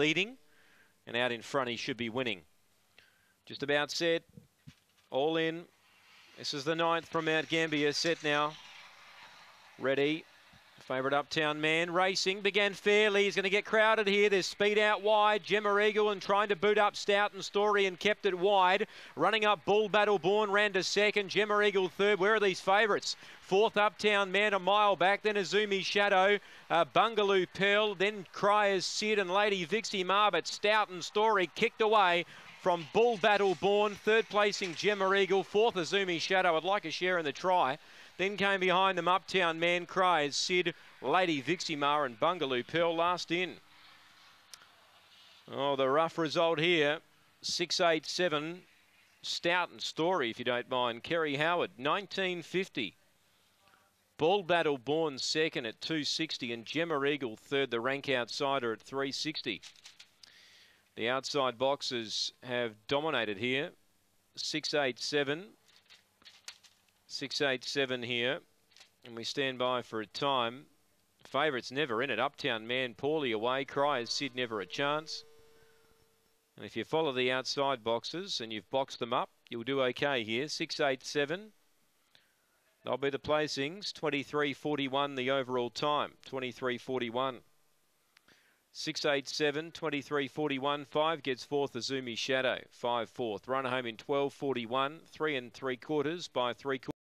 leading. And out in front, he should be winning. Just about set. All in. This is the ninth from Mount Gambier. Set now. Ready. Favourite Uptown Man racing began fairly. He's going to get crowded here. There's speed out wide. Gemma Eagle and trying to boot up Stout and Story and kept it wide. Running up Bull Battle Born ran to second. Gemma Eagle third. Where are these favourites? Fourth Uptown Man a mile back. Then Azumi Shadow. Uh, Bungaloo Pearl. Then Cryers Sid and Lady Vixie Mar. But Stout and Story kicked away from Bull Battle Born. Third placing Gemma Eagle. Fourth Azumi Shadow. I'd like a share in the try. Then came behind them Uptown Man Cries, Sid, Lady Viximar and Bungaloo Pearl last in. Oh, the rough result here. 687. Stout and Story, if you don't mind. Kerry Howard, 1950. Bull Battle Born second at 260 and Gemma Eagle third, the rank outsider at 360. The outside boxes have dominated here. 687. 687 here. And we stand by for a time. Favourites never in it. Uptown Man poorly away. Cry Cries Sid never a chance. And if you follow the outside boxes and you've boxed them up, you'll do okay here. 687. They'll be the placings. 23.41 the overall time. 23.41. 687, 23.41. 5 gets fourth, Azumi Shadow. 5 fourth. Run home in 12.41. 3 and 3 quarters by 3 quarters.